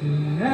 Yeah.